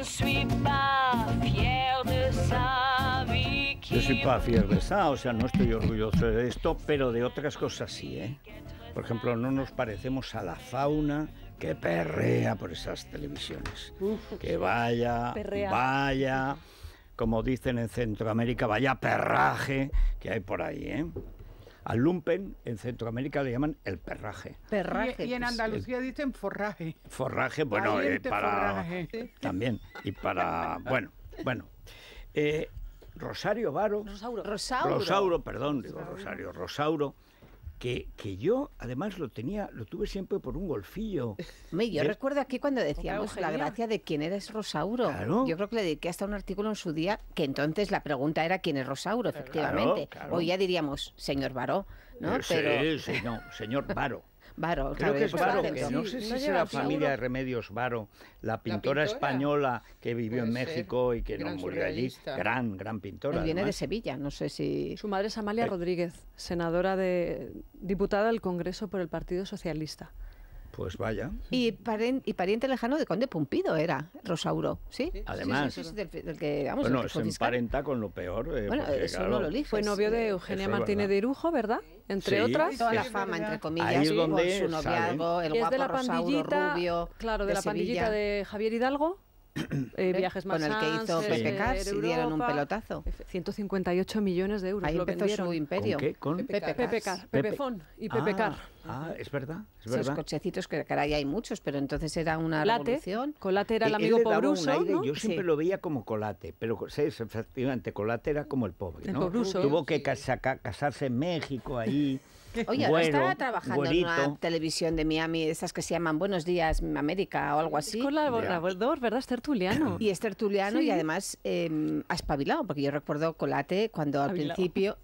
ne suis pas fier de ça. Yo soy pa fier de esa, o sea, no estoy orgulloso de esto, pero de otras cosas sí, ¿eh? Por ejemplo, no nos parecemos a la fauna que perrea por esas televisiones. Que vaya, Perrea. vaya, como dicen en Centroamérica, vaya perraje que hay por ahí, ¿eh? Al lumpen en Centroamérica le llaman el perraje. Perraje. Y, y en pues. Andalucía dicen forraje. Forraje, bueno, eh, para forraje. también y para bueno, bueno. Eh, Rosario Varo, Rosauro. Rosauro. Rosauro, perdón, digo Rosario, Rosauro, que, que yo además lo tenía, lo tuve siempre por un golfillo. Hombre, yo ¿Ves? recuerdo aquí cuando decíamos la gracia de quién eres Rosauro. Claro. Yo creo que le dediqué hasta un artículo en su día que entonces la pregunta era quién es Rosauro, efectivamente. claro. Hoy ya diríamos señor Baró, ¿no? Eh, Pero Sí, sí, no, señor Varo. Varo, Creo claro, que es Varo, que no sé si Rosauro. familia de Remedios Varo, la pintora, pintora. española que vivió en. México y que no murió allí. Gran, gran pintora. Él viene de. Sevilla, no sé si... Su madre es Amalia Eh. Rodríguez, senadora de diputada del Congreso por el Partido Socialista. Pues vaya. Y, paren- y pariente lejano de Conde Pumpido era Rosauro, ¿sí? Sí, Además. sí, sí, sí, del, del que, vamos, Bueno, el que se emparenta con lo peor. eh, Bueno, porque, eso claro, no lo eliges. Fue novio de eh, Eugenia Martínez verdad. de Irujo, ¿verdad? Entre Sí. otras. Toda la fama, entre comillas, Ahí es donde por su noviazgo, el guapo de la Rosauro pandillita, rubio claro, de, la Sevilla. pandillita de Javier Hidalgo. eh, viajes más Con el que hizo Pepe Cars y dieron un pelotazo. Efe- 158 millones de euros Ahí lo empezó vendieron. su imperio. ¿Con qué? Con Pepe Cars. Pepe Car, Pepe Fon y Pepe ah, Car. Ah, es verdad, es Esos verdad. cochecitos que ya hay muchos, pero entonces era una Colate, revolución. Colate era el Eh, él amigo pobruso, aire, ¿no? Yo siempre Sí. lo veía como colate, pero sí, es, efectivamente, colate era como el pobre. El ¿no? pobruso. Tuvo que casa- ca- casarse en México ahí. Oye, güero, estaba trabajando en una televisión de Miami, de esas que se llaman Buenos Días América o algo Es así. colaborador, ¿verdad? Es tertuliano. Y es tertuliano y además eh, ha espabilado, porque yo recuerdo Colate cuando al principio,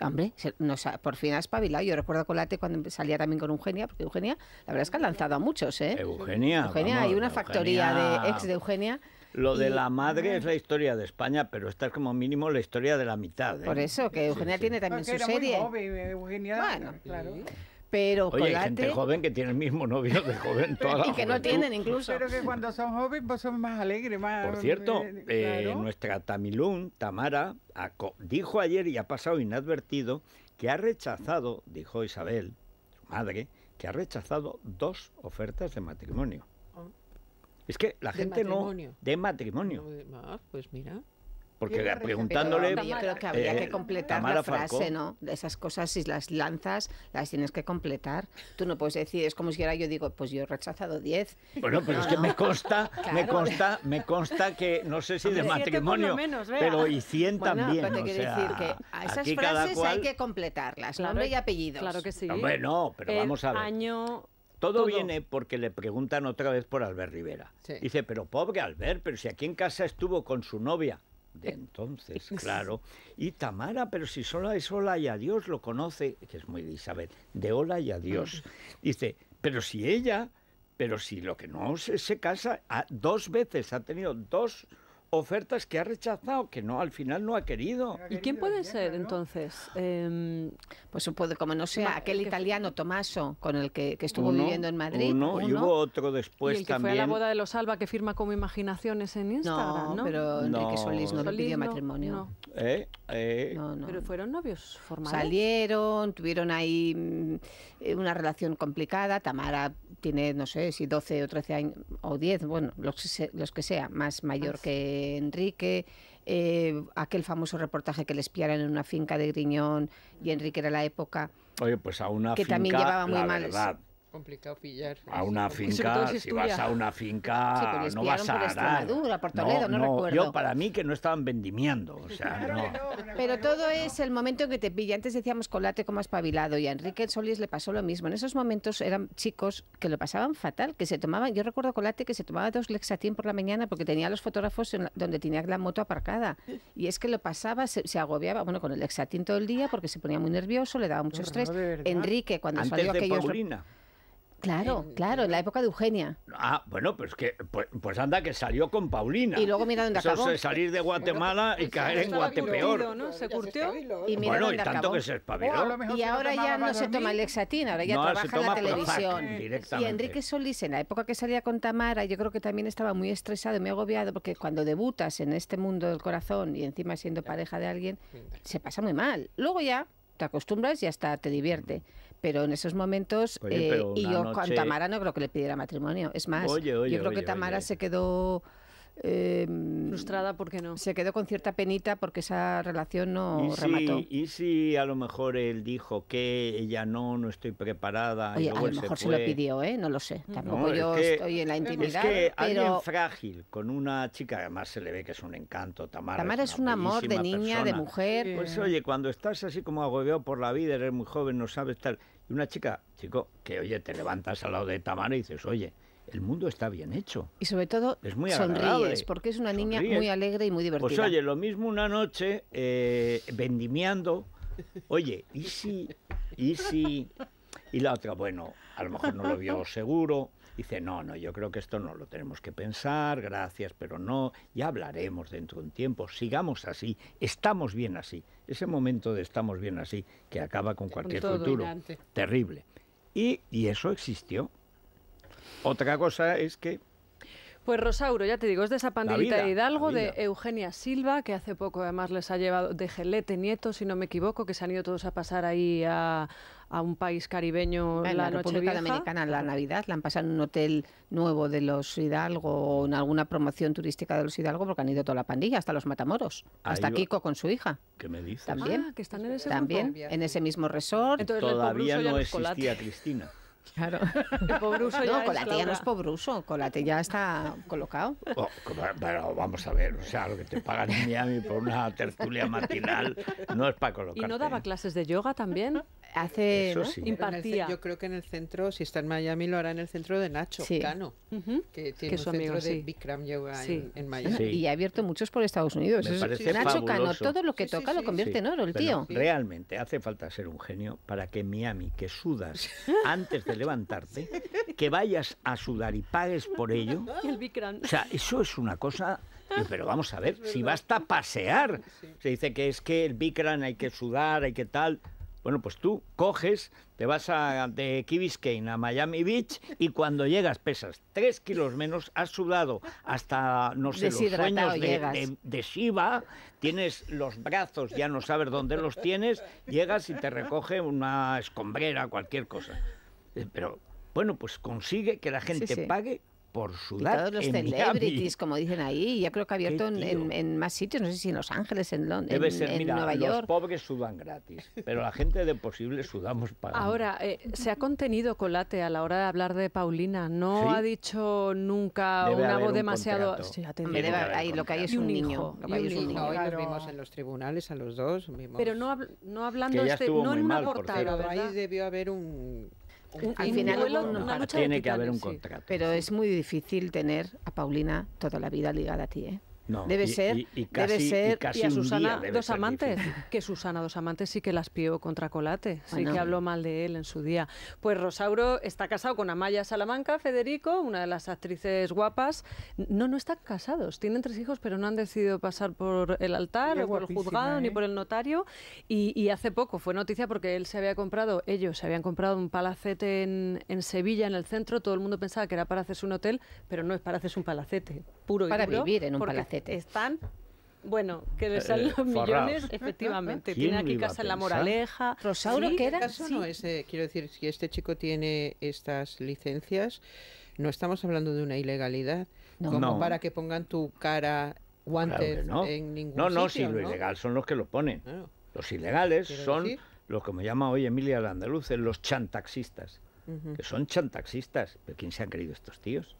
hombre, nos ha- por fin ha espabilado. Yo recuerdo Colate cuando salía también con Eugenia, porque Eugenia, la verdad es que ha lanzado a muchos, ¿eh? Eugenia. Eugenia, vamos, hay una Eugenia. factoría de ex de Eugenia. Lo de la madre es la historia de España, pero esta es como mínimo la historia de la mitad. ¿eh? Por eso, que Eugenia sí. tiene también Porque su era muy serie. joven, Eugenia. Bueno. claro. Pero Oye, hay Colate. gente joven que tiene el mismo novio de joven toda la y que no tienen incluso. Pero que cuando son jóvenes pues son más alegres, más... Por cierto, eh, eh, claro. nuestra Tamilún, Tamara, dijo ayer y ha pasado inadvertido que ha rechazado, dijo Isabel, su madre, que ha rechazado dos ofertas de matrimonio. Es que la ¿De gente no... De matrimonio. Ah, pues mira. Porque ¿Quién la Pero, preguntándole... hombre, yo creo que habría eh, que completar Tamara la frase. ¿no? De esas cosas, si las lanzas, las tienes que completar. Tú no puedes decir, es como si ahora yo digo, pues yo he rechazado 10. Bueno, pero No, es que no. me consta, me consta, me consta que no sé si de matrimonio, menos, pero y 100 Bueno, también. pero te o quiero sea, decir que a esas aquí cada frases cual- hay que completarlas, Claro, nombre y apellidos. Claro que sí. Hombre, no, pero El vamos a ver. año... Todo, viene porque le preguntan otra vez por Albert Rivera. Sí. Dice, pero pobre Albert, pero si aquí en casa estuvo con su novia. De entonces, claro. Y Tamara, pero si solo es hola y adiós, lo conoce, que es muy de Isabel, de hola y adiós. Dice, pero si ella, pero si lo que no se, se casa, a- dos veces ha tenido dos ofertas que ha rechazado, que no, al final no ha querido. ¿Y quién puede ser entonces? Em, Pues supongo, como no sea aquel que- italiano Tomaso con el que, que estuvo Uno, viviendo en Madrid. uno, y uno. hubo otro y después el que también. fue a la boda de los Alba que firma como imaginaciones en Instagram, ¿no? No, pero Enrique No. Solís no le Solís pidió no, matrimonio. no. Eh, eh, No, no. Pero fueron novios formales. Salieron, tuvieron ahí mm, eh, una relación complicada. Tamara tiene, no sé, si 12 o 13 años, o 10, bueno, los, que se- los que sea, más mayor Más. que Enrique. Eh, aquel famoso reportaje que le espiaron en una finca de Griñón y Enrique era la época. Oye, pues a una Que finca, también llevaba muy la mal- verdad, Complicado pillar. a una finca, si vas a una finca, Sí, no vas a arar. Por Toledo, no recuerdo. Yo, para mí, que no estaban vendimiando, o sea, no. no, pero todo no. es el momento en que te pilla. Antes decíamos Colate como espabilado y a Enrique Solís le pasó lo mismo. En esos momentos eran chicos que lo pasaban fatal, que se tomaban, yo recuerdo Colate que se tomaba dos Lexatín por la mañana porque tenía los fotógrafos en la- donde tenía la moto aparcada. Y es que lo pasaba, se, se agobiaba, bueno, con el Lexatín todo el día porque se ponía muy nervioso, le daba mucho estrés. de. Enrique, cuando Antes salió de aquellos... Paulina. Claro, En- claro, en la época de Eugenia. Ah, bueno, pues que pues, pues anda que salió con Paulina. Y luego mira dónde Eso acabó. es salir de Guatemala y caer en estaba curtido, Guatepeor. ¿no? Se curtió. Y mira Bueno, y dónde tanto acabó. que se espabiló. Y ahora ya no se toma el Lexatín, ahora ya No, se trabaja en la televisión. Y. Enrique Solís, en la época que salía con Tamara, yo creo que también estaba muy estresado y muy agobiado, porque cuando debutas en este mundo del corazón y encima siendo pareja de alguien, se pasa muy mal. Luego ya te acostumbras y hasta te divierte. Pero en esos momentos, Oye, eh, y yo con Tamara no creo que le pidiera matrimonio. Es más, Oye, oye, yo creo que Tamara se quedó... eh, Frustrada, ¿por qué no? se quedó con cierta penita porque esa relación no ¿Y remató. si, y si a lo mejor él dijo que ella no, no estoy preparada y Oye, a luego lo él se mejor se, lo pidió, ¿eh? No lo sé. Tampoco No, es yo que- estoy en la Es intimidad. que alguien pero frágil con una chica, además se le ve que es un encanto, Tamara. Tamara es un amor de niña, de mujer. Pues oye, cuando estás así como agobiado por la vida, eres muy joven, no sabes tal. Y una chica, chico, que oye, te levantas al lado de Tamara y dices, oye, el mundo está bien hecho. Y sobre todo Es muy sonríes, porque es una niña Sonríes. muy alegre y muy divertida. Pues oye, lo mismo una noche, eh, vendimiando, oye, ¿y si? ¿Y si? Y la otra, bueno, a lo mejor no lo vio seguro. Dice, no, no, yo creo que esto no lo tenemos que pensar, gracias, pero no, ya hablaremos dentro de un tiempo, sigamos así, estamos bien así. Ese momento de estamos bien así, que acaba con cualquier futuro, Dominante. terrible. Y, y eso existió. Otra cosa es que Pues Rosauro, ya te digo, es de esa pandillita vida, de Hidalgo, de. Eugenia Silva, que hace poco además les ha llevado de Gelete Nieto, si no me equivoco, que se han ido todos a pasar ahí a, a un país caribeño en la, la noche República Dominicana la Navidad la han pasado en un hotel nuevo de los Hidalgo o en alguna promoción turística de los Hidalgo porque han ido toda la pandilla, hasta los Matamoros, hasta Ahí va. Kiko con su hija. ¿Qué me dices? También. Ah, que están en ese También grupo. en ese mismo resort. Entonces el Todavía no existía Cristina. Claro. El pobruso ya No, es Colate ya no es pobruso, Colate ya está colocado. Oh, pero vamos a ver, o sea, lo que te pagan en Miami por una tertulia matinal no es para ¿Y colocarte. no daba clases de yoga también? Hace Eso ¿no? sí. El Impartía. yo creo que en el centro, si está en Miami, lo hará en el centro de Nacho Sí. Cano, que tiene Que es su un centro amigo, de sí. Bikram Yoga Sí. en, en Miami. Sí. Y ha abierto muchos por Estados Unidos. Me parece Nacho Cano, todo lo que Sí, sí, toca lo convierte Sí, en oro, el pero tío. Realmente hace falta ser un genio para que en Miami, que sudas antes de levantarte, que vayas a sudar y pagues por ello. Y el Bikram. O sea, eso es una cosa. Pero vamos a ver, si basta pasear. Se dice que es que el Bikram hay que sudar, hay que tal. Bueno, pues tú coges, te vas a, de Key Biscayne a Miami Beach y cuando llegas pesas tres kilos menos, has sudado hasta, no sé, los sueños de, de, de Shiva, tienes los brazos, ya no sabes dónde los tienes, llegas y te recoge una escombrera, cualquier cosa. Eh, Pero bueno, pues consigue que la gente sí. pague por Y sudar todos los en Miami. celebrities, como dicen ahí, yo creo que ha abierto en, en- en más sitios, no sé si en Los Ángeles, en, Londres, Debe en, ser, en mira, Nueva los York. pobres sudan gratis, pero la gente de posible sudamos pagando. Ahora, eh, se ha contenido Colate a la hora de hablar de Paulina. No Sí. ha dicho nunca Debe una voz un demasiado... Sí, ya debe- haber ahí lo que hay es Y un niño. hijo, Lo y que hay un es un niño. Hoy los Claro. vimos en los tribunales a los dos. vimos- Pero no, no hablando ya este, no en una por portada, Pero ahí ¿verdad? debió haber un... Un- Al final duelo, hubo un- una lucha tiene de que haber un contrato. Pero es muy difícil tener a Paulina toda la vida ligada a ti, ¿eh? No, debe y- ser- y- y debe ser- casi Y a Susana debe Dos Amantes, difícil. que Susana Dos Amantes sí que las pió contra Colate, sí Bueno. que habló mal de él en su día. Pues Rosauro está casado con Amaya Salamanca, Federico, una de las actrices guapas. No, no están casados, tienen tres hijos, pero no han decidido pasar por el altar o por el juzgado ni ¿eh? por el notario. Y, y hace poco fue noticia porque él se había comprado, ellos se habían comprado un palacete en, en Sevilla, en el centro. Todo el mundo pensaba que era para hacerse un hotel, pero no es para hacerse un palacete puro y Para duro, vivir en un porque Están bueno, que les Eh, salen los forrados. millones, efectivamente. ¿Quién Tiene aquí casa en La? Moraleja. Rosauro, Sí, ¿qué era? No es, eh, quiero decir, si este chico tiene estas licencias, no estamos hablando de una ilegalidad, No. como No. para que pongan tu cara Claro no. en ningún No, no, si lo ¿no? ilegal son los que lo ponen. Claro. Los ilegales son decir. los que me llama hoy Emilia Landaluce, los chantaxistas. Que son chantaxistas. ¿Pero quién se han creído estos tíos?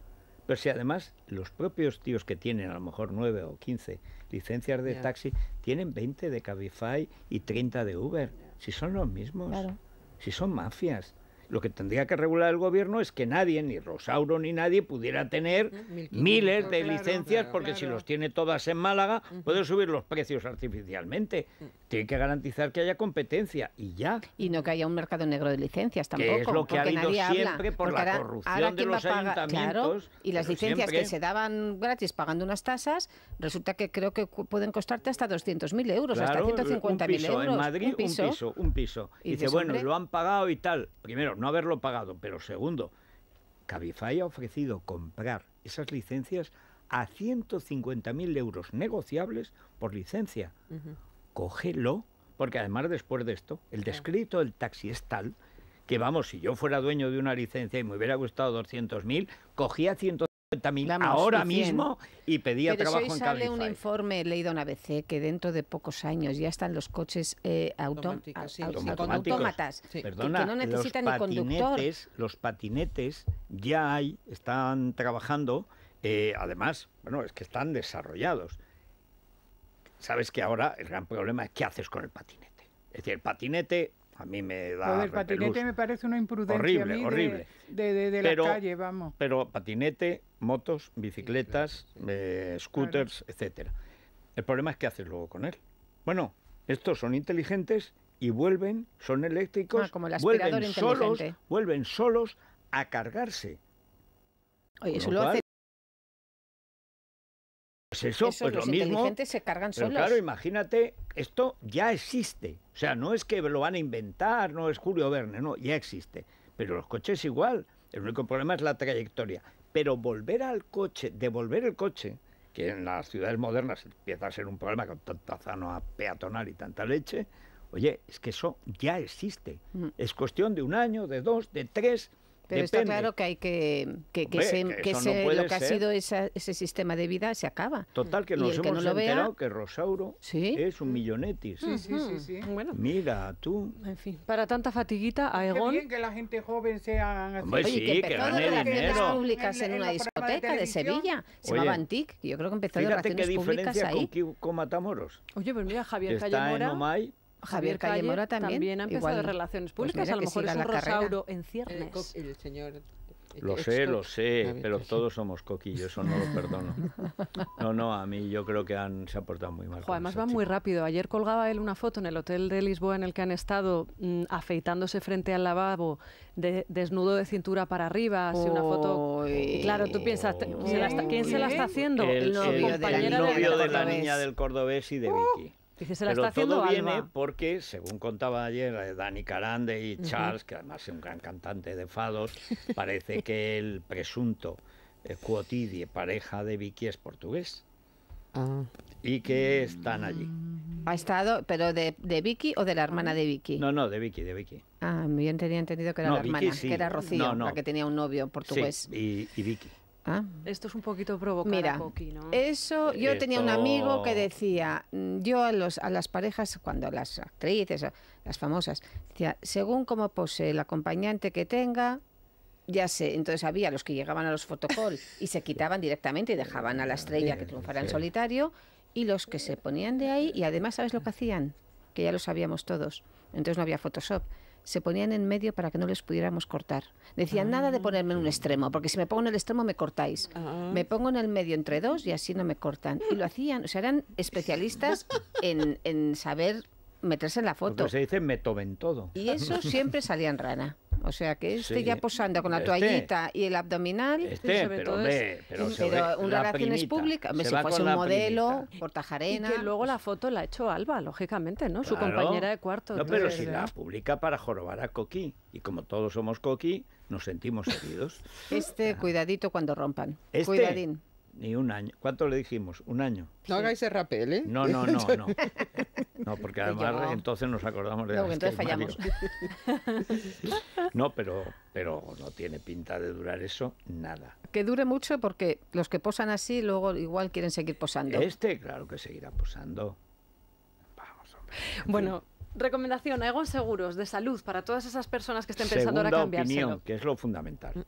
Pero si además los propios tíos que tienen a lo mejor 9 o 15 licencias de taxi tienen 20 de Cabify y 30 de Uber. Si son los mismos. Claro. Si son mafias. lo que tendría que regular el gobierno es que nadie, ni Rosauro ni nadie, pudiera tener 1500, miles de claro, licencias, claro, porque si los tiene todas en Málaga, puede subir los precios artificialmente. Tiene que garantizar que haya competencia y ya. Y no que haya un mercado negro de licencias Que tampoco. es lo que ha habido nadie habla. siempre por Porque la ahora- corrupción ahora de ¿quién va los a pagar? Claro, ayuntamientos, y las licencias siempre- que se daban gratis pagando unas tasas, resulta que creo que pueden costarte hasta 200.000 euros, hasta Claro, 150.000 un piso, euros. En Madrid, un piso. un piso, un piso. Y dice, bueno, hombre. lo han pagado y tal. Primero, no haberlo pagado, pero segundo, Cabify ha ofrecido comprar esas licencias a 150.000 euros negociables por licencia. Cógelo, porque además después de esto, el descrito del taxi es tal que, vamos, si yo fuera dueño de una licencia y me hubiera gustado 200.000, cogía 150.000 Vamos, ahora y 100. mismo y pedía Pero si trabajo hoy en sale un Cabify. informe leído en ABC que dentro de pocos años ya están los coches eh, auto- sí, autómatas. Sí. Perdona, que no necesitan los ni conductor. patinetes, los patinetes ya hay, están trabajando, eh, además, bueno, es que están desarrollados. Sabes que ahora el gran problema es qué haces con el patinete. Es decir, el patinete a mí me da Joder, el patinete repelús. me parece una imprudencia Horrible, a mí horrible. de, de, de Pero- la calle, vamos. Pero patinete, motos, bicicletas, eh, scooters, etcétera. El problema es qué haces luego con él. Bueno, estos son inteligentes y vuelven, son eléctricos, Ah, como el aspirador vuelven solos, vuelven solos a cargarse. Oye, eso lo hace. Pues eso, eso, pues los lo mismo. inteligentes se cargan Pero solos. claro, imagínate, esto ya existe. O sea, no es que lo van a inventar, no es Julio Verne, no, ya existe. Pero los coches igual. El único problema es la trayectoria. Pero volver al coche, devolver el coche, que en las ciudades modernas empieza a ser un problema con tanta zona peatonal y tanta leche, oye, es que eso ya existe. Mm. Es cuestión de un año, de dos, de tres. Pero está depende. claro que hay que que, que Hombre, ese- que no puede lo que ha ser. sido esa- ese sistema de vida se acaba. Total, que nos hemos no lo vea- enterado que Rosauro Sí. es un millonetis. Sí, sí, sí, sí. Bueno, Mira, tú. en fin, para tanta fatiguita, a Qué Egon... bien que la gente joven así. Hombre, Oye, sí, que que empezó de gane relaciones dinero. públicas en, En- en una de discoteca de, televisión. Sevilla. Se Oye, llamaba Antic. Yo creo que empezó de Fíjate qué relaciones públicas diferencia ahí. con Kiko Matamoros. Oye, pues mira, Javier está Calle en Mora... Omay. Javier Calle Mora también, ha empezado igual. relaciones Pues públicas, a lo mejor es un carrera. Rosauro en ciernes. el señor. Lo sé, lo sé, pero todos somos coquillos, eso no lo perdono. No, no, a mí yo creo que han, se ha portado muy mal. Además va muy rápido. Ayer colgaba él una foto en el hotel de Lisboa en el que han estado mm, afeitándose frente al lavabo, de- desnudo de cintura para arriba, así una foto. Y claro, tú piensas, te- se la está- ¿quién se la está haciendo? El, novio el- de la novio del de la cordobés. niña del cordobés y de Vicky. Dice, se la Pero está haciendo todo viene Alba. porque, según contaba ayer eh, Dani Carande y Charles, que además es un gran cantante de fados, parece que el presunto eh, pareja de Vicky es portugués Ah, y que están allí. Ha estado, pero de, de Vicky o de la hermana de Vicky. No, no, de Vicky, de Vicky. Ah, bien tenía entendido que era No, la Vicky hermana, sí. que era Rocío, No, no. la que tenía un novio portugués. Sí, y, y Vicky. Ah. Esto es un poquito provocar Mira, a Coqui, ¿no? Eso, yo tenía un amigo que decía, mm, yo a, los, a las parejas, cuando las actrices, a- las famosas, decía, según cómo pose el acompañante que tenga, ya sé, entonces había los que llegaban a los fotocall y se quitaban directamente y dejaban a la estrella que triunfara en solitario, y los que se ponían de ahí, y además, ¿sabes lo que hacían? Que ya lo sabíamos todos, entonces no había Photoshop. Se ponían en medio para que no les pudiéramos cortar. Decían, nada de ponerme en un extremo, porque si me pongo en el extremo me cortáis. ah. Me pongo en el medio entre dos y así no me cortan. Y lo hacían, o sea, eran especialistas en, en saber meterse en la Lo foto. que se dice me tomen todo. Y eso siempre salía en rana. O sea, que este Sí. ya posando con la Este- toallita y el abdominal. Este, sobre pero todo hombre, pero, se pero ve un la relaciones públicas, si fuese un modelo, primita. Y portajarena. que luego la foto la ha hecho Alba, lógicamente, ¿no? Su compañera de cuarto. No, pero si la publica para jorobar a Coqui. Y como todos somos Coqui, nos sentimos heridos. Este, cuidadito cuando rompan. Este, Cuidadín. Ni un año. ¿Cuánto le dijimos? ¿Un año? No hagáis ese rapel, ¿eh? No, no, no, no. No, porque además yo. entonces nos acordamos de Aristides entonces Mario. No, pero, pero no tiene pinta de durar eso nada. Que dure mucho porque los que posan así luego igual quieren seguir posando. Este, claro que seguirá posando. Vamos, hombre. Bueno, recomendación, Egon Seguros, de salud, para todas esas personas que estén pensando Segunda ahora cambiárselo. opinión, que es lo fundamental.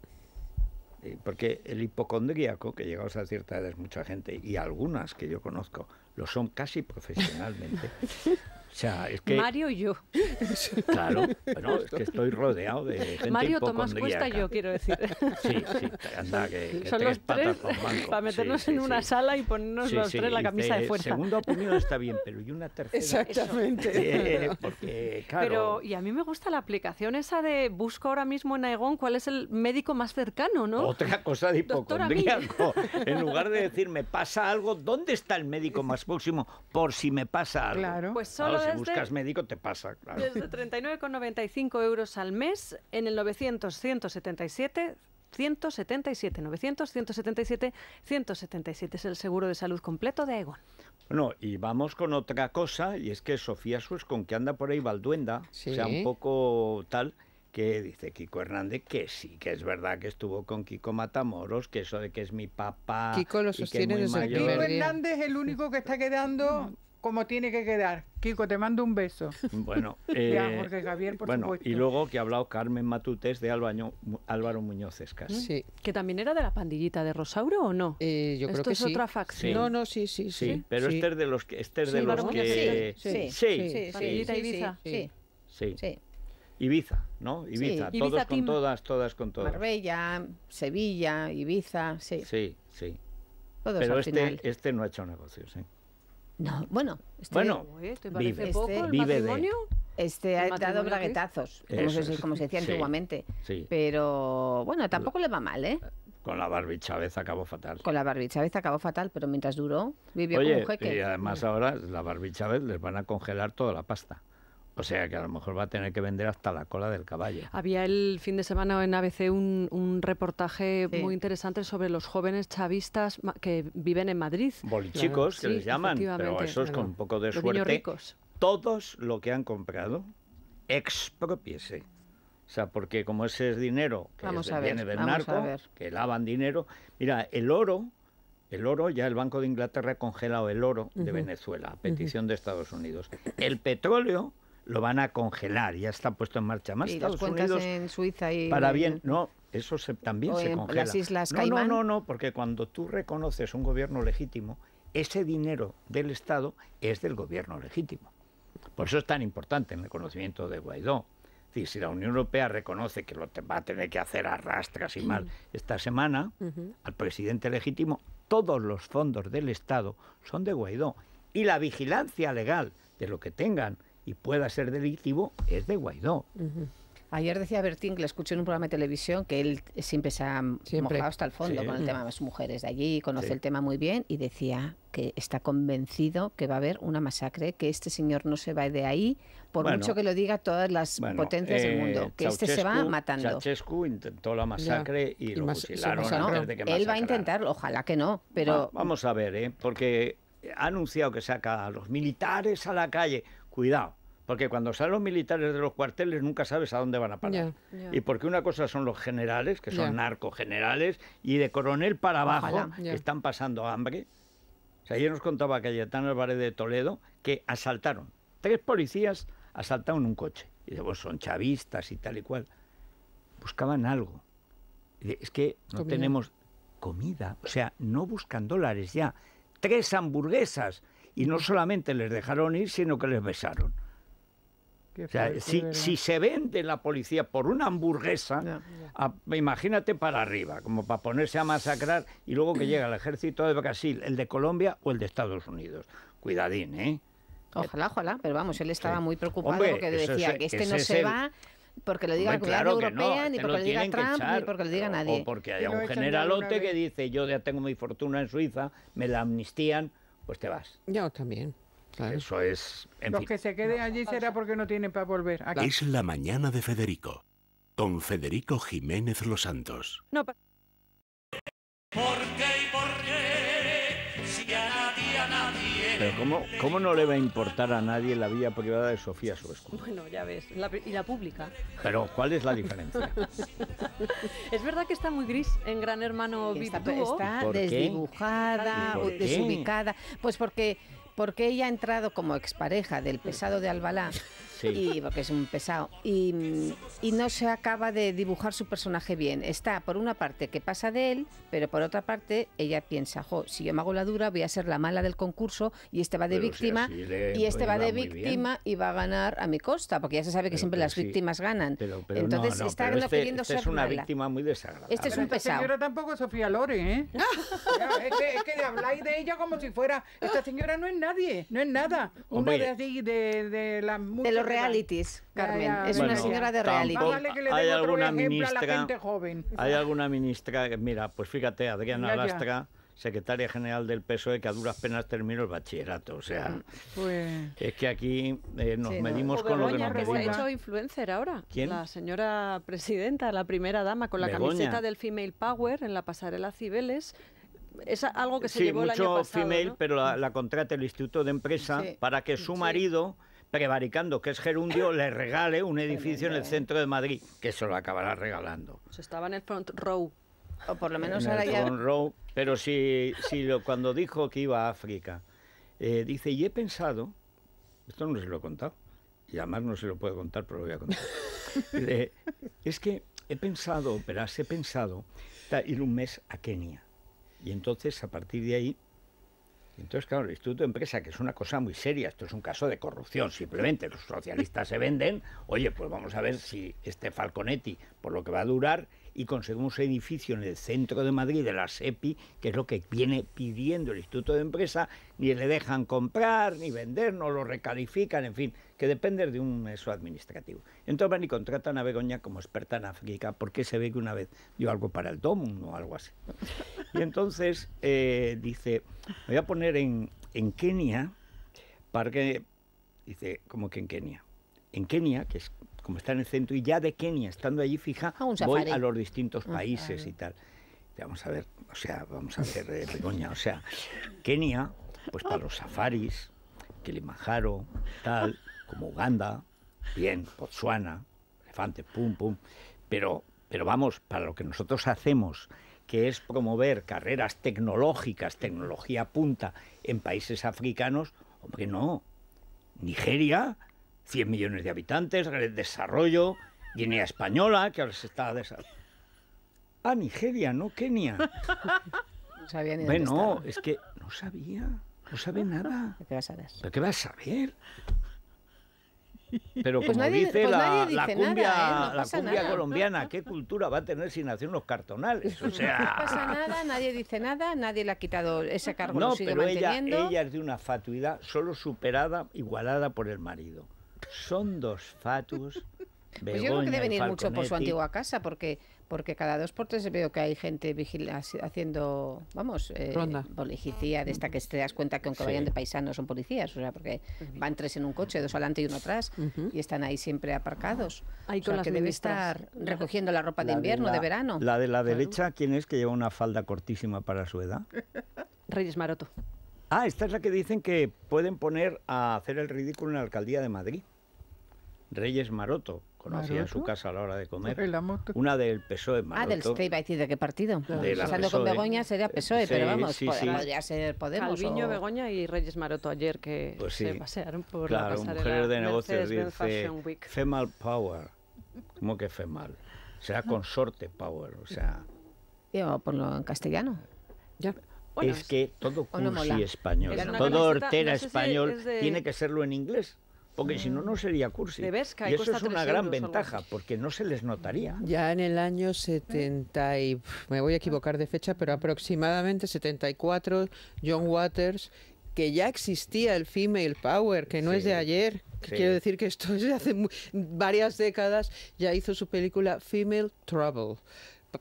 Eh, Porque el hipocondríaco, que llegados a cierta edad es mucha gente, y algunas que yo conozco, lo son casi profesionalmente, O sea, es que... Mario y yo. Claro, bueno, es que estoy rodeado de gente Mario, Tomás. Cuesta y yo, quiero decir. Sí, sí, anda, que, que Son los patas tres para meternos Sí, en sí, una sí. sala y ponernos Sí, los sí, tres la camisa de fuerza. Segunda opinión está bien, pero ¿y una tercera? Exactamente. Eh, porque, claro... Pero, y a mí me gusta la aplicación esa de busco ahora mismo en Aegon cuál es el médico más cercano, ¿no? Otra cosa de hipocondríaco. En lugar de decir me pasa algo, ¿dónde está el médico más próximo por si me pasa algo? Claro. Pues solo si desde, buscas médico te pasa, claro. desde 39,95 euros al mes en el 900 177 177 900 177 177 es el seguro de salud completo de Aegon. Bueno, y vamos con otra cosa, y es que Sofía Suez, con que anda por ahí Balduenda, Sí. o sea, un poco tal, que dice Kiko Hernández que sí, que es verdad que estuvo con Kiko Matamoros, que eso de que es mi papá. Kiko lo y que sostiene muy desde. Kiko. Hernández es el único que está quedando como tiene que quedar. Kiko, te mando un beso. Bueno, Ya, eh, Jorge Javier, por bueno, supuesto. y luego que ha hablado Carmen Matutes de Álvaro, Álvaro Muñoz Escas. Sí, ¿Que también era de la pandillita de Rosauro o no? eh, yo Esto creo que es sí. otra facción. Sí. No, no, sí, sí, Sí, sí. pero sí. este es de los que... Este es de Sí, los que... sí, sí, sí, sí, Pandillita sí, Ibiza. sí, sí. sí. Ibiza, ¿no? Ibiza, Sí. todos Ibiza con Team. todas, todas con todas. Marbella, Sevilla, Ibiza, sí, Sí, sí. todos Pero al este, final. este no ha hecho negocios, ¿eh? No, bueno, este, Bueno, Uy, ¿te parece vive. poco Este el vive de- matrimonio? este ¿El ha dado braguetazos, como Eso se, como se decía Sí. antiguamente. Sí. Pero bueno, tampoco le va mal, ¿eh? Con la Barbie Chávez acabó fatal. Con la Barbie Chávez acabó fatal, pero mientras duró, vivió como un jeque. y además ahora la Barbie Chávez les van a congelar toda la pasta. O sea que a lo mejor va a tener que vender hasta la cola del caballo. Había el fin de semana en ABC un, un reportaje Sí. muy interesante sobre los jóvenes chavistas que viven en Madrid. Bolichicos, que Sí, les llaman, pero esos con Claro. un poco de Los suerte. ricos. Todos lo que han comprado, expropiese. O sea, porque como ese es dinero que Vamos es- a ver, viene del narco, que lavan dinero. Mira, el oro, el oro, ya el Banco de Inglaterra ha congelado el oro de Venezuela a petición de Estados Unidos. El petróleo lo van a congelar, ya está puesto en marcha. Más y las Estados cuentas Unidos en Suiza y para en- bien, no, eso se, también o se en congela. las Islas no, Caimán. no, no, no, porque cuando tú reconoces un gobierno legítimo, ese dinero del Estado es del gobierno legítimo. Por eso es tan importante el reconocimiento de Guaidó. Es decir, si la Unión Europea reconoce que lo va a tener que hacer a rastras y mal esta semana, al presidente legítimo, todos los fondos del Estado son de Guaidó. Y la vigilancia legal de lo que tengan y pueda ser delictivo es de Guaidó. Ayer decía Bertín, que le escuché en un programa de televisión, que él siempre se ha Siempre. mojado hasta el fondo Sí. con el tema de las mujeres de allí, conoce Sí. el tema muy bien y decía que está convencido que va a haber una masacre, que este señor no se va de ahí, por Bueno. mucho que lo diga todas las Bueno, potencias del eh, mundo, que este se va matando. Ceausescu intentó la masacre y, Y lo mas- se fusilaron antes de que él va a intentarlo, ojalá que no, pero Va- vamos a ver, ¿eh? porque ha anunciado que saca a los militares a la calle. Cuidado, porque cuando salen los militares de los cuarteles nunca sabes a dónde van a parar. Y porque una cosa son los generales, que son Ya. narcogenerales, y de coronel para abajo Ojalá. Están pasando hambre. O sea, ayer nos contaba Cayetano Álvarez de Toledo que asaltaron. Tres policías asaltaron un coche. Y dice, pues son chavistas y tal y cual. Buscaban algo. Es que no Comida. tenemos comida. O sea, no buscan dólares ya. Tres hamburguesas. Y no solamente les dejaron ir, sino que les besaron. O sea, si, si se vende la policía por una hamburguesa, Ya. a- imagínate para arriba, como para ponerse a masacrar y luego que llega el ejército de Brasil, el de Colombia o el de Estados Unidos. Cuidadín, ¿eh? ojalá, ojalá, pero vamos, él estaba Sí. muy preocupado Hombre, porque decía es- que este no es se el- va porque lo diga Hombre, la Comunidad claro no, Europea, ni este porque lo lo diga Trump, ni porque lo diga o- nadie. O porque haya un generalote que dice yo ya tengo mi fortuna en Suiza, me la amnistían, pues te vas. Yo también. Claro. Eso es, en Los fin. que se queden allí será porque no tienen para volver. Aquí. Es la mañana de Federico, con Federico Jiménez Los Santos. No, pa- Pero ¿cómo, ¿cómo no le va a importar a nadie la vida privada de Sofía Suescu? bueno, ya ves. la y la pública. Pero ¿cuál es la diferencia? Es verdad que está muy gris en Gran Hermano Está, está ¿Por qué? desdibujada, ¿Por o qué? desubicada. Pues porque, porque ella ha entrado como expareja del pesado de Albalá Sí. y porque es un pesado. Y, y no se acaba de dibujar su personaje bien. Está, por una parte, que pasa de él, pero por otra parte, ella piensa, jo, si yo me hago la dura, voy a ser la mala del concurso y este va de Pero víctima le y este va de víctima y va a ganar a mi costa, porque ya se sabe que Pero- siempre pero las sí. víctimas ganan. Pero, pero Entonces no, no, está pero no este, queriendo este ser es una mala. víctima muy desagradable. Este es Pero un esta pesado. señora tampoco es Sofía Loren, ¿eh? Es, que, es que habláis de ella como si fuera... Esta señora no es nadie, no es nada. Una Hombre. de de, de las De los realities, Ya, Carmen. ya, es Bueno, una señora de. Más vale que le Hay alguna ejemplo a la ministra- gente joven. Hay alguna ministra, que- mira, pues fíjate, Adriana Ya, ya. Lastra, secretaria general del PSOE, que a duras penas terminó el bachillerato. O sea, Pues... es que aquí eh, nos Sí, no. medimos O con lo que nos que se ha medimos. hecho influencer ahora. ¿Quién? La señora presidenta, la primera dama, con la Begoña. camiseta del Female Power en la pasarela Cibeles. Es algo que se sí, llevó el año mucho pasado. female, ¿no? pero la, la contrata el Instituto de Empresa Sí. para que su marido, prevaricando que es gerundio, le regale un edificio en el centro de Madrid, que se lo acabará regalando. Pues estaba en el front row. O por lo menos en ahora el ya... front row, pero si, si lo- cuando dijo que iba a África, eh, dice, y he pensado, esto no se lo he contado, y además no se lo puedo contar, pero lo voy a contar. Es que he pensado, verás, he pensado ir un mes a Kenia. Y entonces, a partir de ahí, entonces, claro, el Instituto de Empresa, que es una cosa muy seria, esto es un caso de corrupción, simplemente los socialistas se venden, oye, pues vamos a ver si este Falconetti, por lo que va a durar, y conseguimos un edificio en el centro de Madrid de la SEPI, que es lo que viene pidiendo el Instituto de Empresa, ni le dejan comprar, ni vender, no lo recalifican, en fin, que depende de un eso administrativo. Entonces van y contratan a Begoña como experta en África, porque se ve que una vez dio algo para el DOM o algo así. Y entonces eh, dice, voy a poner en, en Kenia, para que, dice, como que en Kenia. En Kenia, que es como está en el centro, y ya de Kenia, estando allí fija, Ah, voy a los distintos países y tal. Vamos a ver, o sea, vamos a ver, eh, Begoña, o sea, Kenia, pues para los safaris, Kilimanjaro, tal, como Uganda, bien, Botswana, elefante, pum, pum, pero, pero vamos, para lo que nosotros hacemos, que es promover carreras tecnológicas, tecnología punta en países africanos, hombre, no. Nigeria, 100 millones de habitantes, gran desarrollo, Guinea Española, que ahora se está desarrollando. Ah, Nigeria, no Kenia. No sabía ni dónde Bueno, estaba. es que no sabía, no sabe nada. ¿Qué vas a ver? ¿Pero qué vas a saber? Pero Pues como nadie- dice pues la, la cumbia, nada, ¿eh? No la cumbia colombiana, ¿qué cultura va a tener sin hacer unos cartonales? O No sea, pasa nada, nadie dice nada, nadie le ha quitado ese cargo, no, lo sigue pero ella, ella es de una fatuidad solo superada, igualada por el marido. Son dos fatus. Pues yo creo que Begoña debe y venir mucho por su antigua casa, porque porque cada dos por tres veo que hay gente vigila, haciendo, vamos, eh, Ronda. policía de esta que te das cuenta que aunque Sí. vayan de paisanos son policías, o sea, porque van tres en un coche, dos adelante y uno atrás, y están ahí siempre aparcados. Ahí o con sea, las que debe estar recogiendo la ropa de La invierno, de, la- verano. La de la derecha, ¿quién es que lleva una falda cortísima para su edad? Reyes Maroto. Ah, esta es la que dicen que pueden poner a hacer el ridículo en la alcaldía de Madrid. Reyes Maroto, conocía en su casa a la hora de comer. La moto. Una del PSOE Ah, Maroto. del que iba a decir de qué partido. De Pasando con PSOE. Begoña sería PSOE, Sí, pero vamos, sí, sí. podría ser Podemos. Calviño, o- Begoña y Reyes Maroto ayer que Pues se pasearon por Claro, la pasarela mujeres de negocios dice Fashion Week. Femal Power. ¿Cómo que Femal? Será consorte Power, o sea, Yo, ponlo en castellano. Ya. Bueno, es que todo no cursi mola. español, Es todo hortera no sé si español es de- tiene que serlo en inglés, porque si no no sería cursi. De Bershka, y eso es una gran euros ventaja, porque no se les notaría. Ya en el año 70 y me voy a equivocar de fecha, pero aproximadamente 74 John Waters que ya existía el female power, que no es de Sí, ayer, sí. quiero decir que esto es de hace mu- varias décadas, ya hizo su película Female Trouble.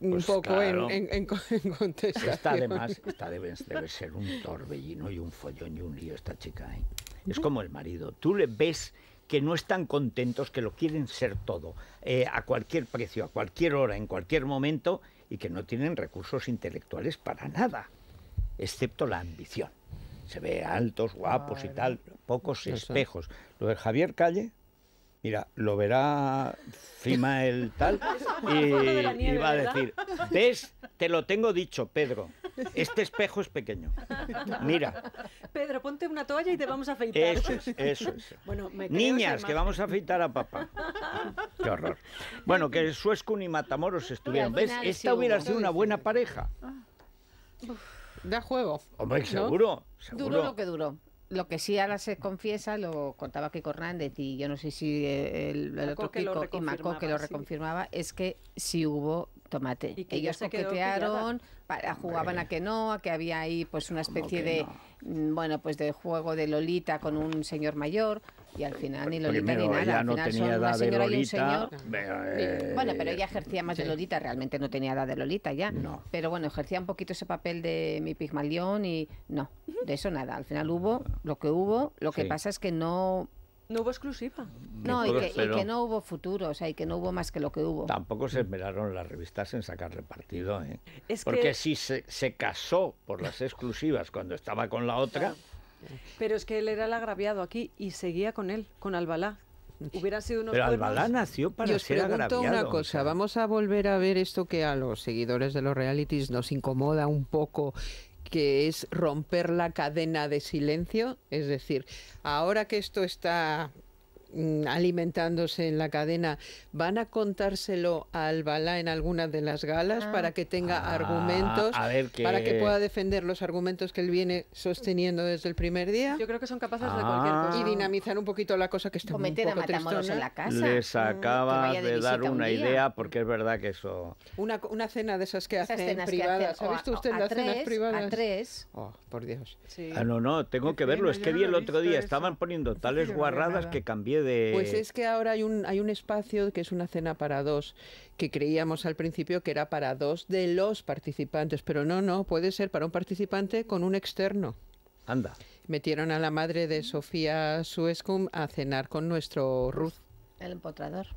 Un Pues poco en- claro. en, en, en contestación. Esta además, esta debe, debe ser un torbellino y un follón y un lío esta chica. ¿eh? Es como el marido. Tú le ves que no están contentos, que lo quieren ser todo, eh, a cualquier precio, a cualquier hora, en cualquier momento, y que no tienen recursos intelectuales para nada, excepto la ambición. Se ve altos, guapos y tal, pocos espejos. Lo de Javier Calle, mira, lo verá Fima el tal y, va a ¿verdad? decir, ¿ves? Te lo tengo dicho, Pedro. Este espejo es pequeño. Mira, Pedro, ponte una toalla y te vamos a afeitar. eso es, eso es. Bueno, me Niñas, que vamos a afeitar a papá. Qué horror. Bueno, que Suescun y Matamoros estuvieron. ¿Ves? Esta hubiera sido una buena pareja. Da juego. Hombre, ¿No? seguro. Duró seguro. lo que duró. Lo que sí ahora se confiesa, lo contaba Kiko Hernández y yo no sé si eh, el, el otro Kiko y Maco que lo reconfirmaba, sí. es que sí hubo tomate. Y que ella Ellos coquetearon, para, jugaban a que no, a que había ahí pues una especie de mm, bueno pues de juego de Lolita con un señor mayor y al final ni Lolita Primero, ni nada. ella al no final tenía son una edad de señora y un Lolita. señor. eh, Bueno, pero ella ejercía más de Lolita, realmente no tenía edad de Lolita ya. No. Pero bueno, ejercía un poquito ese papel de mi Pigmalión y no, de eso nada. Al final hubo lo que hubo, lo que Sí. pasa es que no... No hubo exclusiva. No, y que, y pero que no hubo futuro, o sea, y que no hubo más que lo que hubo. Tampoco se esmeraron las revistas en sacarle partido, ¿eh? Es Porque que- si se, se casó por las exclusivas cuando estaba con la otra, Pero es que él era el agraviado aquí y seguía con él, con Albalá. Hubiera sido unos pero Albalá nació para os ser pregunto agraviado. una o cosa, sea, vamos a volver a ver esto que a los seguidores de los realities nos incomoda un poco, que es romper la cadena de silencio. Es decir, ahora que esto está alimentándose en la cadena, ¿van a contárselo a Albalá en algunas de las galas para que tenga Ah, argumentos, a ver que- para que pueda defender los argumentos que él viene sosteniendo desde el primer día? Yo creo que son capaces de Ah. cualquier cosa. Y dinamizar un poquito la cosa que está O un poco en la casa. Les que acaba vaya de, dar un una día. idea, porque es verdad que eso... Una, una cena de esas que Esas hacen cenas que privadas. hacen, ¿Ha visto usted a las cenas tres, privadas? A tres. Oh, por Dios. Sí. Ah, no, no, tengo que verlo. fino, Es que no vi el otro día, eso. estaban poniendo tales no guarradas que cambié de... Pues es que ahora hay un, hay un espacio que es una cena para dos, que creíamos al principio que era para dos de los participantes, pero no, no, puede ser para un participante con un externo. Anda. Metieron a la madre de Sofía Suescum a cenar con nuestro Ruth. El empotrador.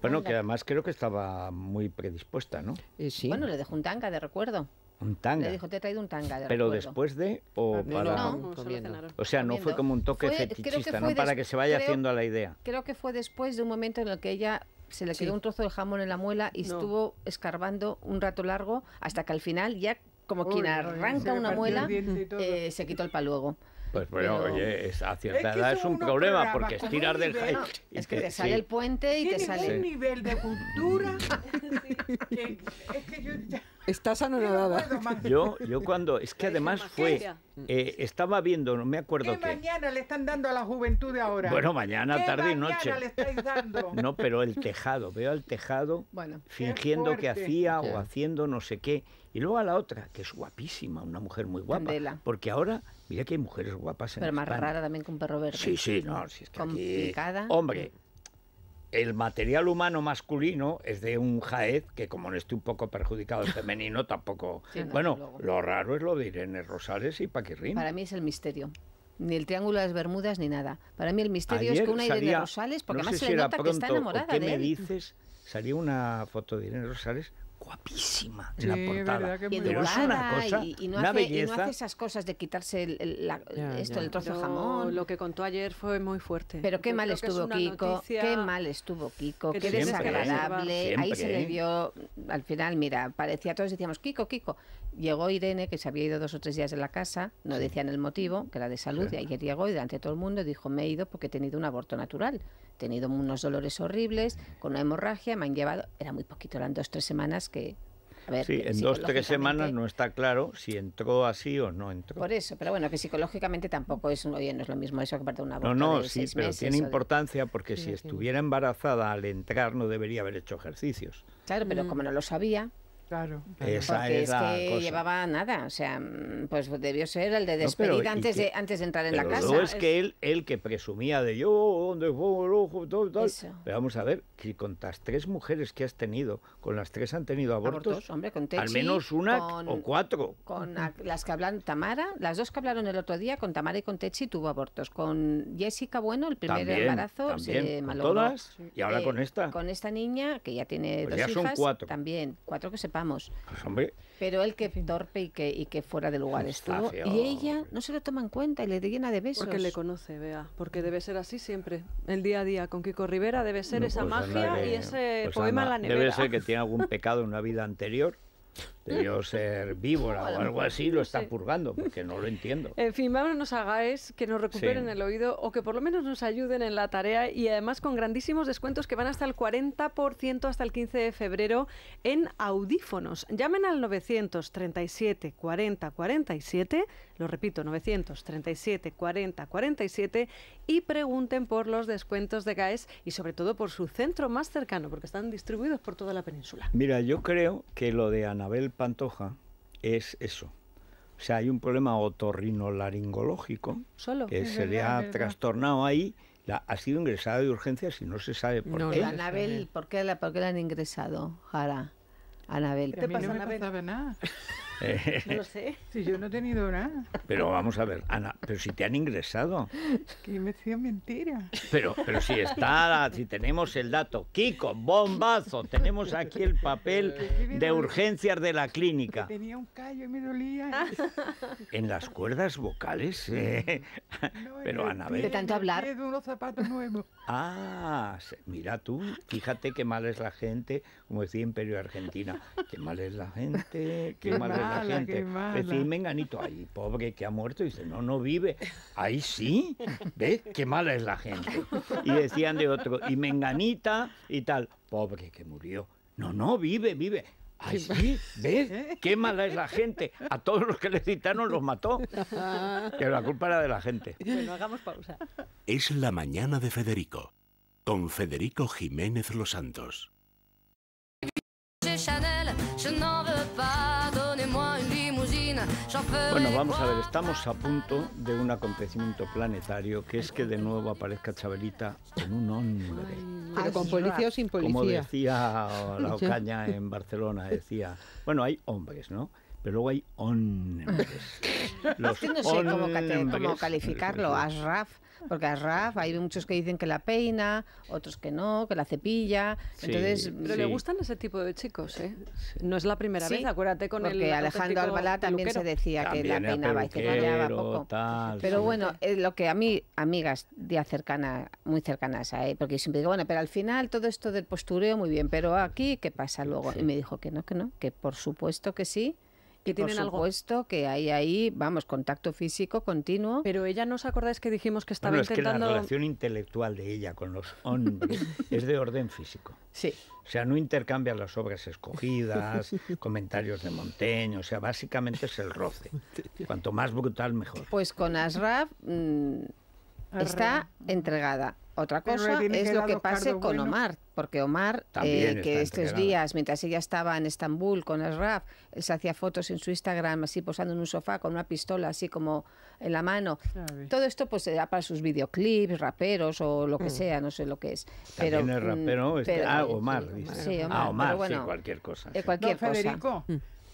Bueno, Anda. que además creo que estaba muy predispuesta, ¿no? Y sí. Bueno, le dejó un tanga de recuerdo. Un tanga. Le dijo, te he traído un tanga de Pero recuerdo. después de o No, para... no. No, comiendo. O sea, no fue como un toque Fue- fetichista, ¿no? Para que se vaya creo- haciendo la idea. Creo que fue después de un momento en el que ella se le Sí. quedó un trozo de jamón en la muela y No. estuvo escarbando un rato largo hasta que al final ya como quien Uy, arranca una muela eh, se quitó el paluego. Pues bueno, Pero- oye, es- a cierta Es que edad es un problema, porque con estirar un del nivel- es que te sale sí. el puente y te Tiene sale... un nivel de cultura que es que yo ya Estás anonadada. Yo, yo cuando... Es que además fue... Eh, estaba viendo, no me acuerdo ¿Qué qué... mañana le están dando a la juventud de ahora? Bueno, mañana, ¿Qué tarde y mañana noche. le estáis dando? No, pero el tejado, veo el tejado Bueno, fingiendo que hacía o haciendo no sé qué. Y luego a la otra, que es guapísima, una mujer muy guapa. Candela. Porque ahora, mira que hay mujeres guapas en pero más España. rara también que un perro verde. Sí, sí, no, si es que aquí- Complicada. Hombre, el material humano masculino es de un jaez que como no estoy un poco perjudicado el femenino, tampoco... Sí, no, bueno, lo raro es lo de Irene Rosales y Paquirrín. Para mí es el misterio. Ni el Triángulo de las Bermudas ni nada. Para mí el misterio es que una Irene salía- Rosales, porque no además sé se si le nota que está o enamorada ¿Qué de me él. dices? Salió una foto de Irene Rosales guapísima en la Sí, portada. que Pero es una cosa, y, y no una hace, y no belleza. hace esas cosas de quitarse el, el- la- Ya, esto, ya. el trozo de jamón. Lo que contó ayer fue muy fuerte. Pero qué Yo mal creo que es estuvo Kiko, noticia qué mal estuvo Kiko, qué desagradable. Ahí se le Siempre. vio, al final, mira, parecía, todos decíamos, Kiko, Kiko. Llegó Irene, que se había ido dos o tres días de la casa, no decían el motivo, que era de salud, y ayer llegó y delante de todo el mundo dijo, me he ido porque he tenido un aborto natural. He tenido unos dolores horribles, con una hemorragia, me han llevado, era muy poquito, eran dos, tres semanas que... A ver, Sí, en dos, tres semanas no está claro si entró así o no entró. Por eso, pero bueno, que psicológicamente tampoco es, oye, no es lo mismo eso que perder un aborto No, no, de sí, seis pero meses tiene o de- importancia porque Sí, si estuviera embarazada al entrar no debería haber hecho ejercicios. Claro, pero como no lo sabía, Claro. Esa porque es es la que cosa. llevaba nada, o sea, mm, pues debió ser el de No, pero despedida ¿y antes, de, antes de entrar en la Pero casa. luego es que él, él que presumía de yo, donde fue el ojo, tal. Eso. Pero vamos a ver, que con las tres mujeres que has tenido, con las tres han tenido abortos, Abortos, hombre, con al Techi, menos una con- o cuatro. Con a- las que hablan Tamara, las dos que hablaron el otro día, con Tamara y con Techi tuvo abortos. Con Jessica Bueno, el primer También, embarazo se también, con malogró. todas, y ahora Eh, con esta. Con esta niña, que ya tiene Pues dos ya son cuatro. también, cuatro que Pues hombre, Pero él que torpe y que, y que fuera de lugar Está estuvo. Y ella no se lo toma en cuenta y le llena de besos. Porque le conoce, vea. Porque debe ser así siempre. El día a día con Kiko Rivera debe ser no, esa pues magia que- y ese pues poema en la nevera. Debe ser que tiene algún pecado en una vida anterior debió ser víbora o algo así, lo está purgando, porque no lo entiendo. En fin, vámonos a GAES, que nos recuperen Sí. el oído o que por lo menos nos ayuden en la tarea y además con grandísimos descuentos que van hasta el 40% hasta el 15 de febrero en audífonos. Llamen al 937 40 47, lo repito, 937 40 47 y pregunten por los descuentos de GAES y sobre todo por su centro más cercano, porque están distribuidos por toda la península. Mira, yo creo que lo de Anabel Pantoja es eso. O sea, hay un problema otorrinolaringológico Solo. que Es se le ha trastornado ahí. La, ha sido ingresada de urgencias y no se sabe por No, qué. no. Anabel, ¿por qué, la, ¿por qué la han ingresado, Jara? Anabel. Mí pasa, no me Anabel? pasaba nada. No lo sé. Si yo no he tenido nada. pero vamos a ver, Ana, pero si te han ingresado. Que me decían mentira. Pero, pero si está, si tenemos el dato. Kiko, bombazo, tenemos aquí el papel de urgencias de la clínica. Tenía un callo y me dolía. En las cuerdas vocales. eh. No, Pero pie, De tanto hablar. de unos zapatos nuevos. Ah, mira tú, fíjate qué mal es la gente, como decía Imperio Argentina, qué mal es la gente, qué, Qué mal es la mala, gente. qué mala. Decía Menganito, ay, pobre que ha muerto, y dice, no, no vive. Ahí sí, ¿ves? Qué mala es la gente. Y decían de otro, y Menganita y tal, pobre que murió. No, no, vive, vive. Ay, sí, ¿ves? Qué mala es la gente. A todos los que le citaron los mató. Que la culpa era de la gente. Bueno, hagamos pausa. Es la mañana de Federico, con Federico Jiménez Los Santos. Chanel, je n'en veux pas, Bueno, vamos a ver, estamos a punto de un acontecimiento planetario, que es que de nuevo aparezca Chabelita con un hombre. Pero con policía o sin Como policía. decía la Ocaña en Barcelona, decía, bueno, hay hombres, ¿no? Pero luego hay hombres. Los Es que no sé cómo, calificarlo. Asraf, porque Asraf, hay muchos que dicen que la peina, otros que no, que la cepilla. Sí, Entonces, Pero Sí. le gustan ese tipo de chicos, ¿eh? No es la primera Sí, vez, acuérdate con el porque Alejandro auténtico Albalá también se decía que la peinaba y que peluquero, poco. tal, Pero sí. bueno, eh, lo que a mí, amigas ya cercanas, muy cercanas a él, porque yo siempre digo, bueno, pero al final todo esto del postureo muy bien, pero aquí, ¿qué pasa luego? Y me dijo que no, que no, que por supuesto que sí. Que por tienen algo. supuesto que hay ahí, vamos, contacto físico continuo. Pero ella no os acordáis que dijimos que estaba Bueno, es que la intentando. relación intelectual de ella con los hombres es de orden físico. Sí. O sea, no intercambia las obras escogidas, comentarios de Montaigne, o sea, básicamente es el roce. Cuanto más brutal, mejor. Pues con Asraf mm, está entregada. Otra cosa es que lo que pase con. Omar, porque Omar, eh, que estos entregada. días, mientras ella estaba en Estambul con Asraf, él se hacía fotos en su Instagram así posando en un sofá con una pistola así como en la mano. Todo esto pues era para sus videoclips, raperos o lo que sea, no sé lo que es. Pero, También el mm, rapero, este- pero- ah, Omar, sí, dice. Sí, Omar, Ah, Omar, pero bueno, sí, cualquier cosa. eh, cualquier cosa. Federico,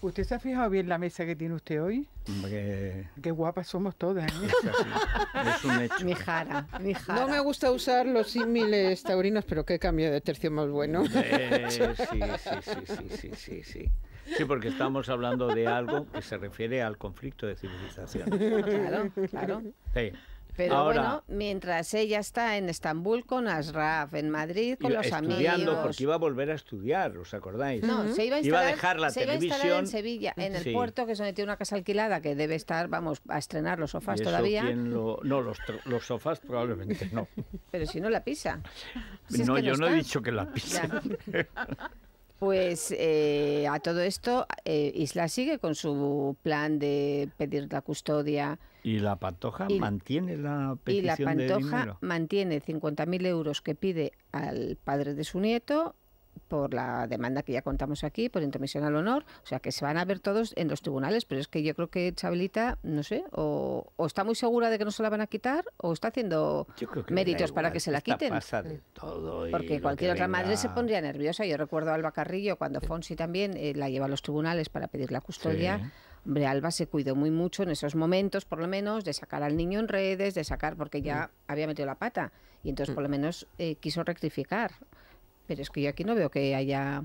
¿usted se ha fijado bien la mesa que tiene usted hoy? Hombre, Qué guapas somos todas, ¿eh? es así, es un hecho. Mi jara, mi jara. No me gusta usar los símiles taurinos, pero qué cambio de tercio más bueno. Eh, sí, sí, sí, sí, sí, sí, sí. Sí, porque estamos hablando de algo que se refiere al conflicto de civilización. Claro, claro. Sí. Pero Ahora, bueno, mientras ella está en Estambul con Asraf, en Madrid con iba los estudiando, amigos. porque iba a volver a estudiar, ¿os acordáis? No, se iba a Iba instalar, a dejar la se iba a instalar en televisión. Sevilla, en el Sí. puerto, que es donde tiene una casa alquilada, que debe estar, vamos, a estrenar los ¿Y sofás eso todavía, lo- No, los, los sofás probablemente no. pero si no la pisa. Si es no, que yo no he está. dicho que la pise. Ya. Pues eh, a todo esto, eh, Isla sigue con su plan de pedir la custodia Y la pantoja Y- mantiene la y la petición de Pantoja dinero. mantiene 50.000 euros que pide al padre de su nieto por la demanda que ya contamos aquí, por intromisión al honor. O sea, que se van a ver todos en los tribunales, pero es que yo creo que Chabelita, no sé, o, o está muy segura de que no se la van a quitar, o está haciendo méritos para que se la quiten. pasa de todo Porque cualquier otra madre se pondría nerviosa. Yo recuerdo a Alba Carrillo cuando Fonsi también eh, la lleva a los tribunales para pedir la custodia. Sí. Hombre, Alba se cuidó muy mucho en esos momentos, por lo menos, de sacar al niño en redes, de sacar, porque ya Mm. había metido la pata. Y entonces, por lo menos, eh, quiso rectificar. Pero es que yo aquí no veo que haya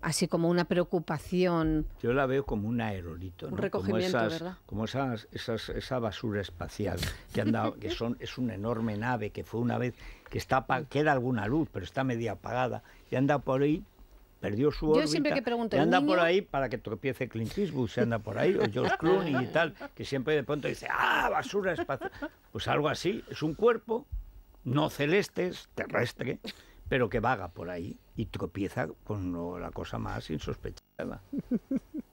así como una preocupación. Yo la veo como un aerolito, Un ¿no? recogimiento, como esas, ¿verdad? Como esas, esas, esa basura espacial que anda, que son, es una enorme nave que fue una vez que está queda alguna luz, pero está media apagada y anda por ahí perdió su Yo órbita. siempre que pregunto, y ¿el anda por ahí para que tropiece Clint Eastwood, se anda por ahí, o George Clooney y tal, que siempre de pronto dice, ah, basura espacial. Pues algo así, es un cuerpo no celeste, es terrestre, pero que vaga por ahí y tropieza con lo- la cosa más insospechada.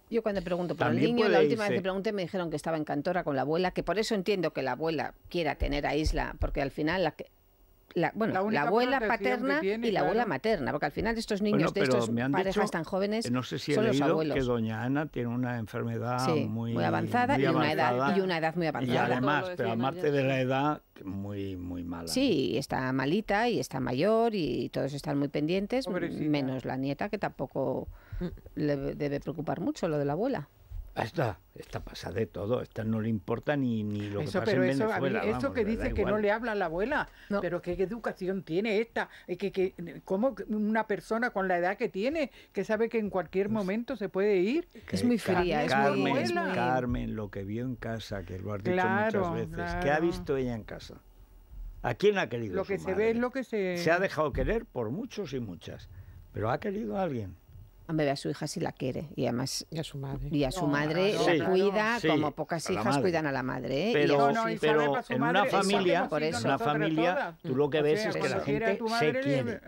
Yo cuando pregunto por También el niño, la última vez que pregunté me dijeron que estaba en Cantora con la abuela, que por eso entiendo que la abuela quiera tener a Isla, porque al final la que... La, bueno, La abuela paterna tiene, y la abuela materna, porque al final estos niños Bueno, de estos me han parejas dicho, tan jóvenes no sé si he son los leído abuelos. que doña Ana tiene una enfermedad Sí, muy, muy avanzada muy y una edad avanzada. y una edad muy Y avanzada. además, Todo lo pero aparte de la edad, muy, muy mala. Sí, está malita y está mayor y todos están muy pendientes, Pobrecita. menos la nieta que tampoco le debe preocupar mucho lo de la abuela. Esta, esta pasa de todo, esta no le importa ni, ni lo que Eso, pasa pero en eso, a mí, Venezuela. eso vamos, que dice que no le habla a la abuela, No. pero qué educación tiene esta, y que, que cómo que una persona con la edad que tiene, que sabe que en cualquier momento se puede ir. Que Es muy Ca- fría, es muy- Carmen, es muy- Carmen, lo que vio en casa, que lo has dicho Claro, muchas veces. ¿Qué ha visto ella en casa? ¿A quién ha querido Lo su que se madre? ve es lo que se... Se ha dejado querer por muchos y muchas, pero ha querido a alguien. Hombre, a su hija sí la quiere y además Y a su madre. y a su No, madre la cuida Sí, como pocas hijas cuidan a la madre. ¿eh? Y Pero, No, a- no, y pero sabe para su en una familia, por eso. una familia, tú lo que O ves sea, es que la gente se quiere.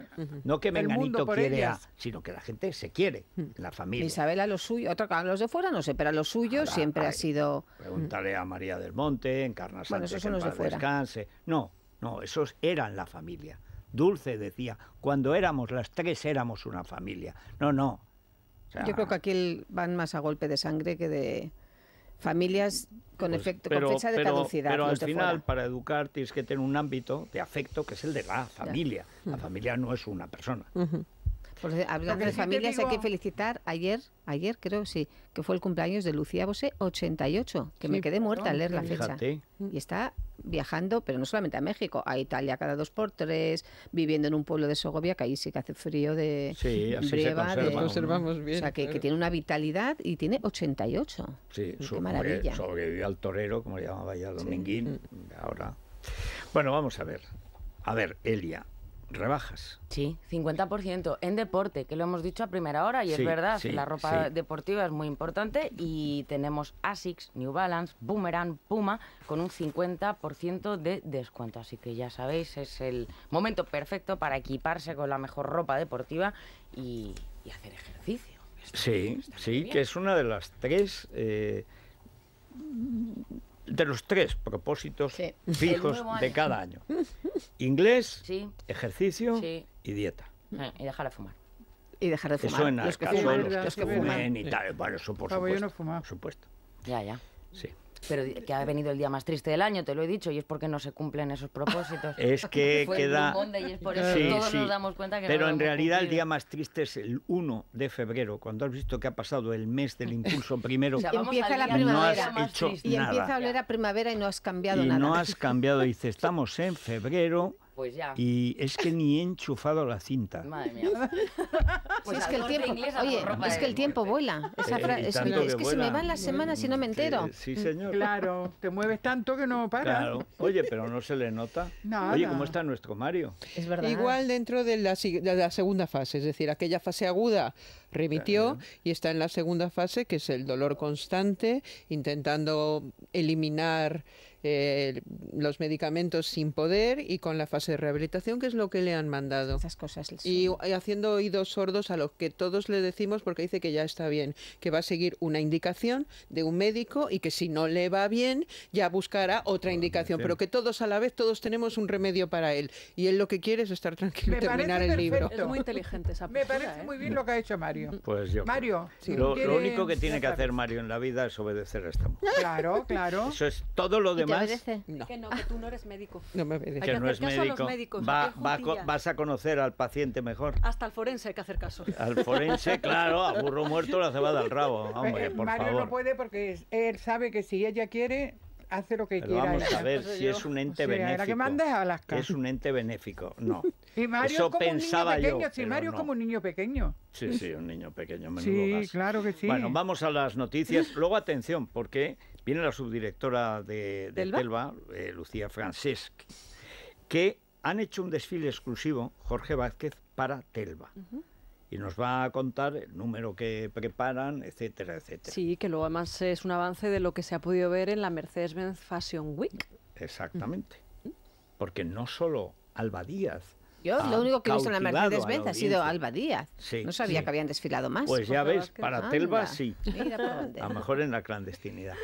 No que Menganito quiere a, sino que la gente se quiere, en la familia. Isabel a lo suyo, otra a los de fuera no sé, pero a lo suyo Ahora, siempre ha sido Pregúntale a María del Monte, Encarna Bueno, Sánchez, esos que son en los de paz fuera. descanse. No, no, esos eran la familia. Dulce decía, cuando éramos las tres éramos una familia. No, no. O sea, Yo creo que aquí van más a golpe de sangre que de familias con pues, efecto pero- con fecha de pero- caducidad. Pero al final, fuera. para educar, tienes que tener un ámbito de afecto que es el de la familia. La familia no es una persona. Por ce- hablando de familias, hay que felicitar ayer, ayer creo sí, que fue el cumpleaños de Lucía Bosé, 88, que me quedé muerta al leer la fecha. Fíjate. Y está viajando, pero no solamente a México, a Italia cada dos por tres, viviendo en un pueblo de Segovia que ahí sí que hace frío de Sí, así se breva, conserva de- uno. Conservamos bien. o sea, que, que tiene una vitalidad y tiene 88. Sí, Qué sobre- maravilla. sobrevivió al torero, como le llamaba ya Dominguín. Ahora. Bueno, vamos a ver. A ver, Elia, rebajas. Sí, 50% en deporte, que lo hemos dicho a primera hora y Sí, es verdad, sí, la ropa sí. deportiva es muy importante y tenemos Asics, New Balance, Boomerang, Puma con un 50% de descuento. Así que ya sabéis, es el momento perfecto para equiparse con la mejor ropa deportiva y, y hacer ejercicio. Sí, sí, que es una de las tres. eh, de los tres propósitos Sí. fijos de cada año: inglés, Sí, ejercicio Sí. y dieta. eh, y dejar de fumar. Y dejar de Que fumar. suena los que escaso, fuman, los que, los que fumen y tal. Bueno, eso por Pavo, yo supuesto. no fumaba. por supuesto. Ya, ya. Sí. Pero que ha venido el día más triste del año, te lo he dicho, y es porque no se cumplen esos propósitos. Es que Fue queda. Blue Monday y es por eso Sí, todos sí. nos damos cuenta que Pero en realidad el día más triste es el 1 de febrero, cuando has visto que ha pasado el mes del impulso primero O sea, empieza la primavera. hecho. Y nada. empieza a oler a primavera y no has cambiado y nada. no has cambiado. Dice, estamos en febrero Pues ya. y es que ni he enchufado la cinta. Madre mía. Sí, Pues es que el tiempo, inglés a oye, por ropa es de que el tiempo deporte. vuela. Esa Eh, es, que se me van las semanas y no me entero. Sí, señor. Claro, te mueves tanto que no para. Claro. Oye, pero no se le nota. Nada. Oye, ¿cómo está nuestro Mario? Es verdad. Igual dentro de la, si- de la segunda fase, es decir, aquella fase aguda remitió y está en la segunda fase, que es el dolor constante, intentando eliminar eh, los medicamentos sin poder y con la fase de rehabilitación, que es lo que le han mandado. Esas cosas. son- Y, y haciendo oídos sordos a lo que todos le decimos porque dice que ya está bien, que va a seguir una indicación de un médico y que si no le va bien ya buscará otra indicación, pero que todos a la vez, todos tenemos un remedio para él. Y él lo que quiere es estar tranquilo y terminar el libro. Es muy inteligente esa Me postura, parece ¿eh? muy bien lo que ha hecho Mario. Pues yo. Mario, Lo, lo ¿quiere- único que tiene que hacer. Mario en la vida es obedecer a esta mujer. Claro, claro. Eso es todo lo ¿Y te demás. obedece? No, Que no, que tú no eres médico. no me obedece. Hay Que que no es hacer caso a los médico. médicos, Va, co- vas a conocer al paciente mejor. Hasta el forense hay que hacer caso. Al forense, claro, a burro muerto la cebada al rabo. Hombre, Eh, por Mario favor. no puede porque él sabe que si ella quiere, hace lo que Pero quiera. vamos ella. a ver Entonces si yo- es un O ente sea, era que benéfico. mandes a Alaska. Es un ente benéfico. No. Y Mario Eso es como pensaba un niño yo, pequeño. si pero Mario no. como un niño pequeño. Sí, sí, un niño pequeño, menudo Sí, gas. claro que sí. Bueno, vamos a las noticias. Luego, atención, porque viene la subdirectora de, de ¿Telva? Telva, eh, Lucía Francesc, que han hecho un desfile exclusivo, Jorge Vázquez, para Telva. y nos va a contar el número que preparan, etcétera, etcétera. Sí, que luego además es un avance de lo que se ha podido ver en la Mercedes-Benz Fashion Week. Exactamente. Porque no solo Alba Díaz. Yo lo único que he visto en la Mercedes-Benz ha sido. Alba Díaz. Sí, no sabía sí. que habían desfilado más. Pues ya ves, para. Telva sí. Mira. A lo mejor en la clandestinidad.